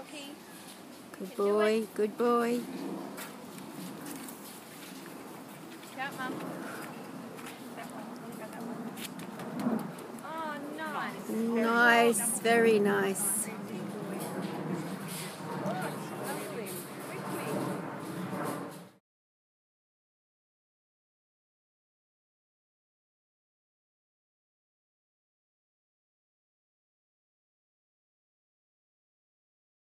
okay? Good boy, good boy. Yeah, Mom. Oh, nice. Nice, very nice.